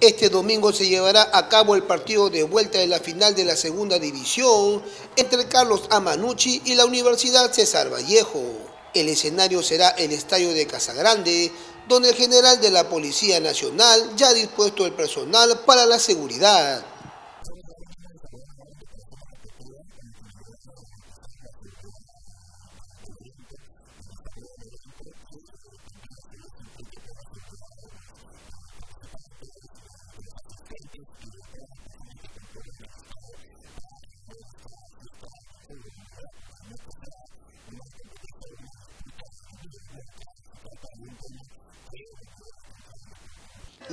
Este domingo se llevará a cabo el partido de vuelta de la final de la segunda división entre Carlos Amanucci y la Universidad César Vallejo. El escenario será el Estadio de Casagrande, donde el general de la Policía Nacional ya ha dispuesto el personal para la seguridad.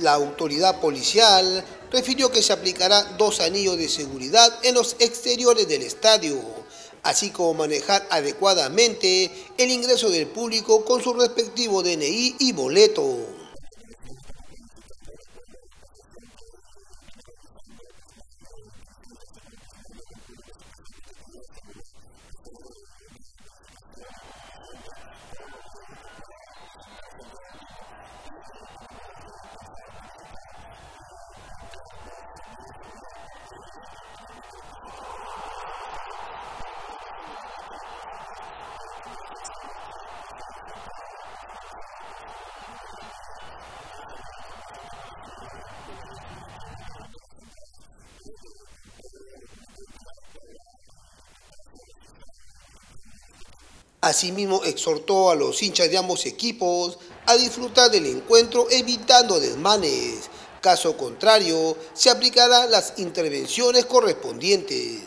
La autoridad policial refirió que se aplicará dos anillos de seguridad en los exteriores del estadio, así como manejar adecuadamente el ingreso del público con su respectivo DNI y boleto. Asimismo, exhortó a los hinchas de ambos equipos a disfrutar del encuentro evitando desmanes. Caso contrario, se aplicarán las intervenciones correspondientes.